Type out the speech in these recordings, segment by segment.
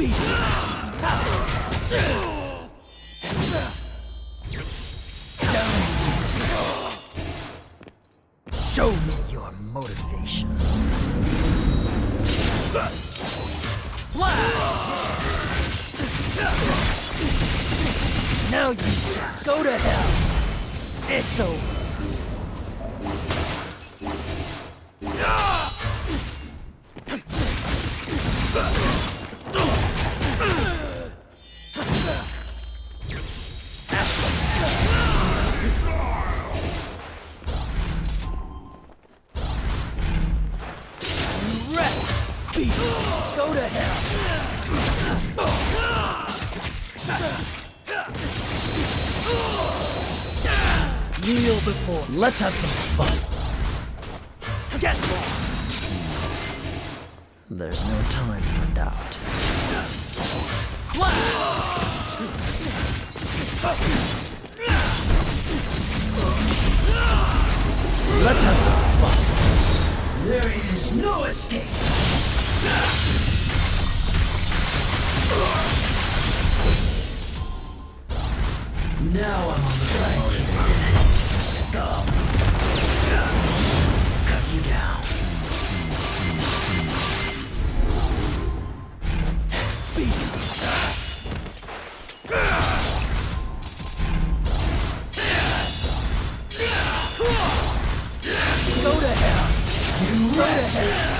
Show me your motivation. Now you go to hell. It's over. Go to hell! Kneel before. Let's have some fun. Get lost! There's no time for doubt. Let's have some fun. There is no escape. Now I'm on the right. Scum. Cut you down. Go to hell. Go to hell.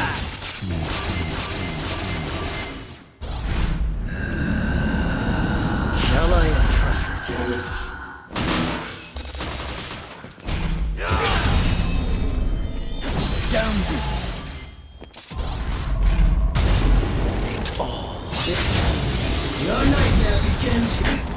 Your nightmare begins here.